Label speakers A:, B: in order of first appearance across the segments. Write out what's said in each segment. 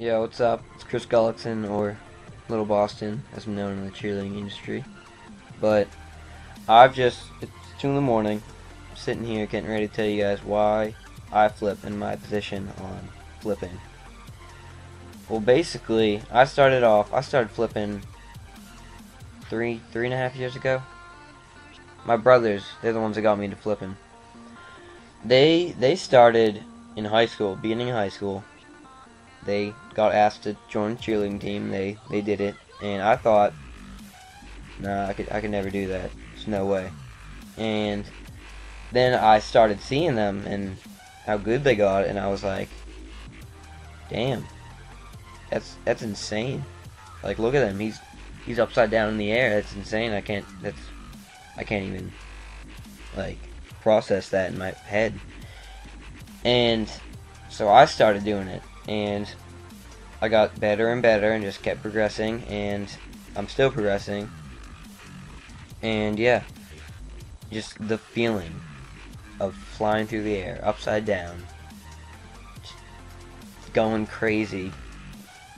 A: Yeah, what's up? It's Chris Gullickson, or Little Boston, as I'm known in the cheerleading industry. But I've just, it's 2 in the morning, sitting here getting ready to tell you guys why I flip and my position on flipping. Well, basically, I started off, I started flipping three, three and a half years ago. My brothers, they're the ones that got me into flipping. They, they started in high school, beginning high school, they got asked to join the cheerleading team. They they did it, and I thought, nah, I could I could never do that. There's no way. And then I started seeing them and how good they got, and I was like, damn, that's that's insane. Like look at him, he's he's upside down in the air. That's insane. I can't that's I can't even like process that in my head. And so I started doing it and I got better and better and just kept progressing and I'm still progressing. And yeah just the feeling of flying through the air upside down going crazy.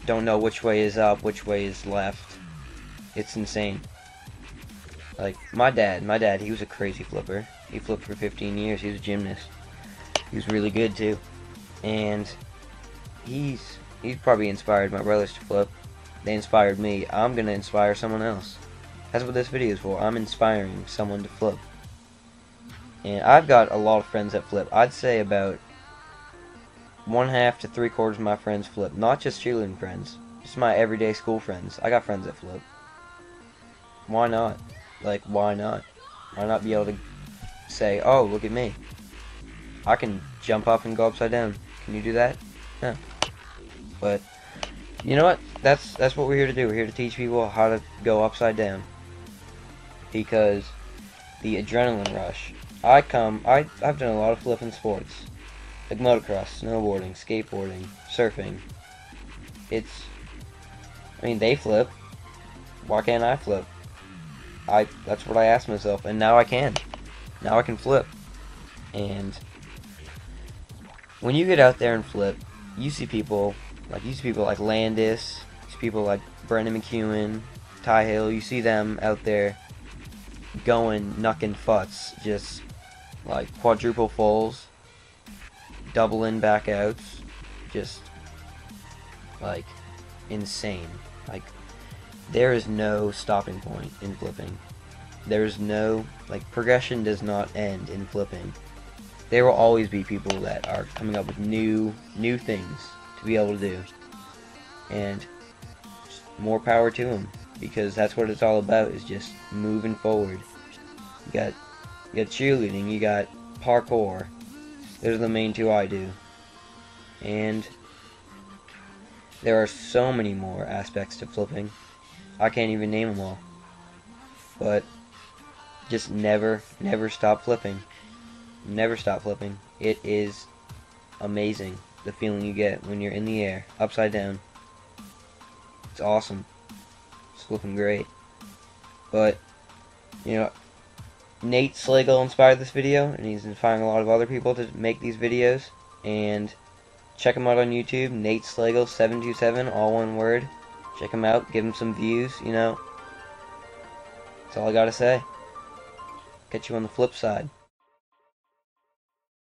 A: Don't know which way is up which way is left. It's insane. Like my dad my dad he was a crazy flipper. He flipped for 15 years. He was a gymnast. He was really good too. And he's he's probably inspired my brothers to flip. They inspired me. I'm gonna inspire someone else. That's what this video is for. I'm inspiring someone to flip. And I've got a lot of friends that flip. I'd say about one half to three quarters of my friends flip. Not just cheerleading friends. Just my everyday school friends. I got friends that flip. Why not? Like, why not? Why not be able to say, oh, look at me. I can jump up and go upside down. Can you do that? Yeah. But you know what? That's that's what we're here to do. We're here to teach people how to go upside down. Because the adrenaline rush. I come I I've done a lot of flipping sports. Like motocross, snowboarding, skateboarding, surfing. It's I mean they flip. Why can't I flip? I that's what I asked myself and now I can. Now I can flip. And when you get out there and flip, you see people like see people like Landis, see people like Brendan McEwen, Ty Hill. You see them out there going knucking futs, just like quadruple fulls, doubling back outs, just like insane. Like there is no stopping point in flipping. There is no like progression does not end in flipping. There will always be people that are coming up with new new things to be able to do. And more power to them because that's what it's all about is just moving forward. You got you got cheerleading, you got parkour. Those are the main two I do. And there are so many more aspects to flipping. I can't even name them all. But just never, never stop flipping. Never stop flipping. It is amazing the feeling you get when you're in the air, upside down. It's awesome. It's looking great. But, you know, Nate Slagle inspired this video, and he's inspiring a lot of other people to make these videos. And check him out on YouTube, Nate Slagle 727, all one word. Check him out, give him some views, you know. That's all I gotta say. Catch you on the flip side.